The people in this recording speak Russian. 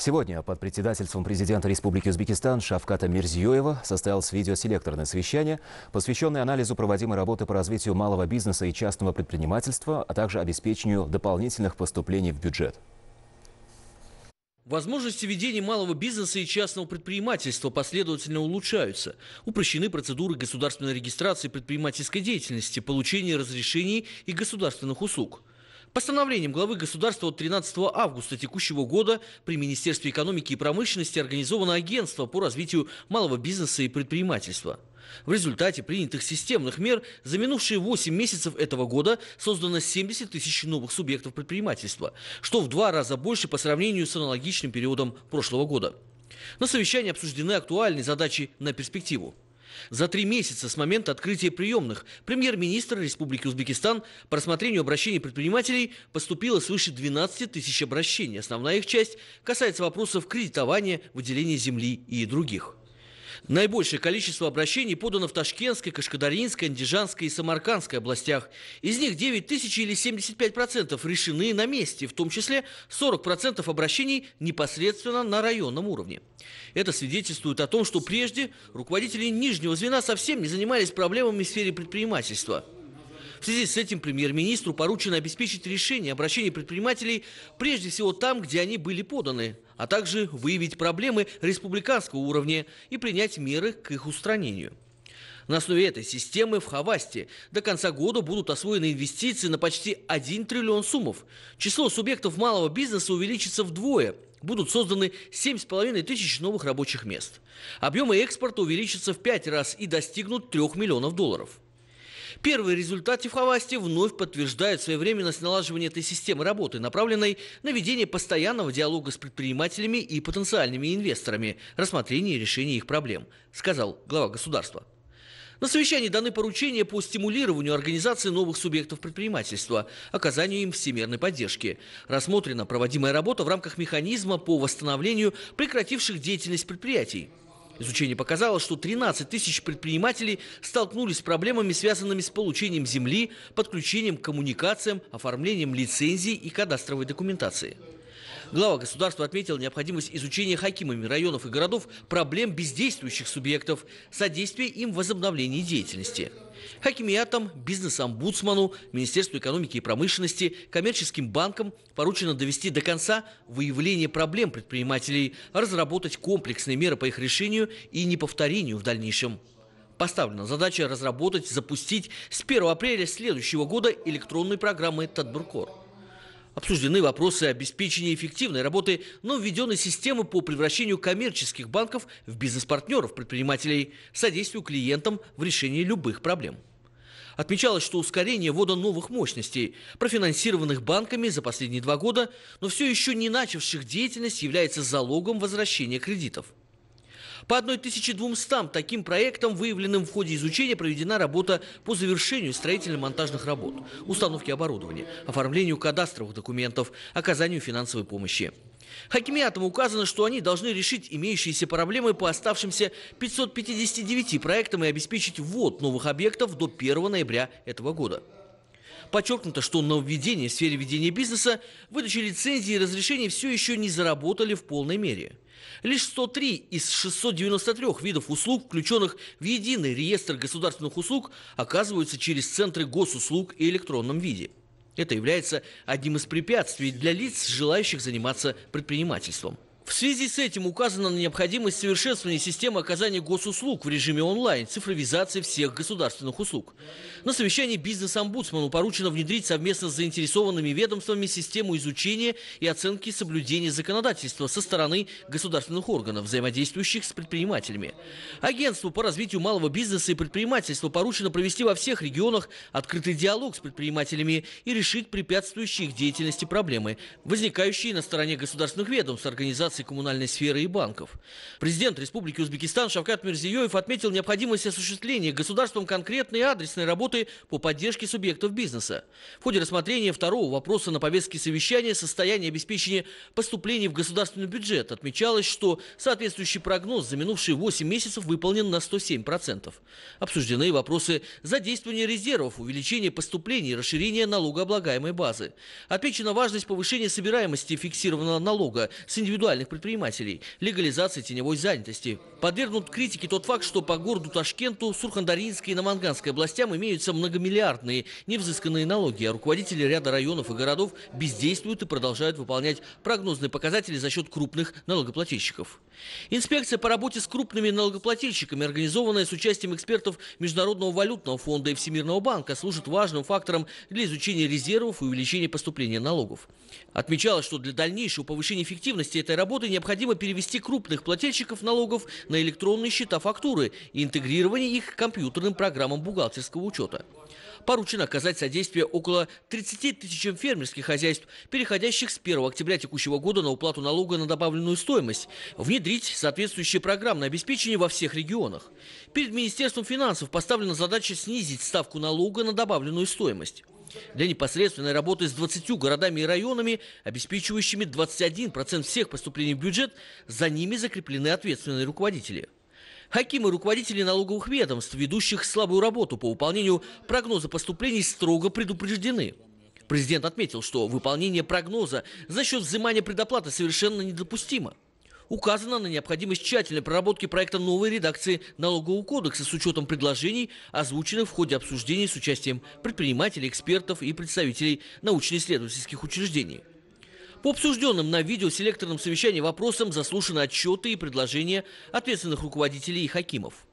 Сегодня под председательством президента Республики Узбекистан Шавката Мирзиёева состоялось видеоселекторное совещание, посвященное анализу проводимой работы по развитию малого бизнеса и частного предпринимательства, а также обеспечению дополнительных поступлений в бюджет. Возможности ведения малого бизнеса и частного предпринимательства последовательно улучшаются. Упрощены процедуры государственной регистрации предпринимательской деятельности, получения разрешений и государственных услуг. Постановлением главы государства от 13 августа текущего года при Министерстве экономики и промышленности организовано агентство по развитию малого бизнеса и предпринимательства. В результате принятых системных мер за минувшие 8 месяцев этого года создано 70 тысяч новых субъектов предпринимательства, что в два раза больше по сравнению с аналогичным периодом прошлого года. На совещании обсуждены актуальные задачи на перспективу. За три месяца с момента открытия приемных премьер-министр Республики Узбекистан по рассмотрению обращений предпринимателей поступило свыше 12 тысяч обращений. Основная их часть касается вопросов кредитования, выделения земли и других. Наибольшее количество обращений подано в Ташкентской, Кашкадаринской, Андижанской и Самаркандской областях. Из них 9 тысяч или 75% решены на месте, в том числе 40% обращений непосредственно на районном уровне. Это свидетельствует о том, что прежде руководители нижнего звена совсем не занимались проблемами в сфере предпринимательства – в связи с этим премьер-министру поручено обеспечить решение обращений предпринимателей прежде всего там, где они были поданы, а также выявить проблемы республиканского уровня и принять меры к их устранению. На основе этой системы в Хавасте до конца года будут освоены инвестиции на почти 1 триллион суммов. Число субъектов малого бизнеса увеличится вдвое. Будут созданы 7,5 тысяч новых рабочих мест. Объемы экспорта увеличатся в 5 раз и достигнут 3 миллионов долларов. Первые результаты в Хавасте вновь подтверждают своевременность налаживания этой системы работы, направленной на ведение постоянного диалога с предпринимателями и потенциальными инвесторами, рассмотрение и решение их проблем, сказал глава государства. На совещании даны поручения по стимулированию организации новых субъектов предпринимательства, оказанию им всемирной поддержки. Рассмотрена проводимая работа в рамках механизма по восстановлению прекративших деятельность предприятий. Изучение показало, что 13 тысяч предпринимателей столкнулись с проблемами, связанными с получением земли, подключением к коммуникациям, оформлением лицензий и кадастровой документации. Глава государства отметил необходимость изучения хакимами районов и городов проблем бездействующих субъектов, содействия им в возобновлении деятельности – Хакимиатам, бизнес-омбудсману, Министерству экономики и промышленности, коммерческим банкам поручено довести до конца выявление проблем предпринимателей, разработать комплексные меры по их решению и неповторению в дальнейшем. Поставлена задача разработать, запустить с 1 апреля следующего года электронные программы «Тадбуркор». Обсуждены вопросы обеспечения эффективной работы нововведенной системы по превращению коммерческих банков в бизнес-партнеров предпринимателей, содействию клиентам в решении любых проблем. Отмечалось, что ускорение ввода новых мощностей, профинансированных банками за последние два года, но все еще не начавших деятельность, является залогом возвращения кредитов. По 1200 таким проектам, выявленным в ходе изучения, проведена работа по завершению строительно-монтажных работ, установке оборудования, оформлению кадастровых документов, оказанию финансовой помощи. Хакимиатам указано, что они должны решить имеющиеся проблемы по оставшимся 559 проектам и обеспечить ввод новых объектов до 1 ноября этого года. Подчеркнуто, что нововведения в сфере ведения бизнеса, выдачи лицензий и разрешений все еще не заработали в полной мере – Лишь 103 из 693 видов услуг, включенных в единый реестр государственных услуг, оказываются через центры госуслуг и электронном виде. Это является одним из препятствий для лиц, желающих заниматься предпринимательством. В связи с этим указана на необходимость совершенствования системы оказания госуслуг в режиме онлайн, цифровизации всех государственных услуг. На совещании бизнес-омбудсману поручено внедрить совместно с заинтересованными ведомствами систему изучения и оценки соблюдения законодательства со стороны государственных органов, взаимодействующих с предпринимателями. Агентству по развитию малого бизнеса и предпринимательства поручено провести во всех регионах открытый диалог с предпринимателями и решить препятствующие их деятельности проблемы, возникающие на стороне государственных ведомств, организаций организаций коммунальной сферы и банков. Президент Республики Узбекистан Шавкат Мирзиёев отметил необходимость осуществления государством конкретной адресной работы по поддержке субъектов бизнеса. В ходе рассмотрения второго вопроса на повестке совещания состояние обеспечения поступлений в государственный бюджет отмечалось, что соответствующий прогноз за минувшие 8 месяцев выполнен на 107%. Обсуждены вопросы задействования резервов, увеличения поступлений расширения налогооблагаемой базы. Отмечена важность повышения собираемости фиксированного налога с индивидуальных социальных предпринимателей, легализации теневой занятости. Подвергнут критике тот факт, что по городу Ташкенту, Сурхандаринской и Наманганской областям имеются многомиллиардные невзысканные налоги, а руководители ряда районов и городов бездействуют и продолжают выполнять прогнозные показатели за счет крупных налогоплательщиков. Инспекция по работе с крупными налогоплательщиками, организованная с участием экспертов Международного валютного фонда и Всемирного банка, служит важным фактором для изучения резервов и увеличения поступления налогов. Отмечалось, что для дальнейшего повышения эффективности этой работы необходимо перевести крупных плательщиков налогов на электронные счета фактуры и интегрирование их к компьютерным программам бухгалтерского учета. Поручено оказать содействие около 30 тысячам фермерских хозяйств, переходящих с 1 октября текущего года на уплату налога на добавленную стоимость, внедрить соответствующее программное обеспечение во всех регионах. Перед Министерством финансов поставлена задача снизить ставку налога на добавленную стоимость для непосредственной работы с 20 городами и районами, обеспечивающими 21% всех поступлений в бюджет, за ними закреплены ответственные руководители. Хакимы руководители налоговых ведомств, ведущих слабую работу по выполнению прогноза поступлений, строго предупреждены. Президент отметил, что выполнение прогноза за счет взимания предоплаты совершенно недопустимо указано на необходимость тщательной проработки проекта новой редакции налогового кодекса с учетом предложений, озвученных в ходе обсуждений с участием предпринимателей, экспертов и представителей научно-исследовательских учреждений. По обсужденным на видеоселекторном совещании вопросам заслушаны отчеты и предложения ответственных руководителей и хакимов.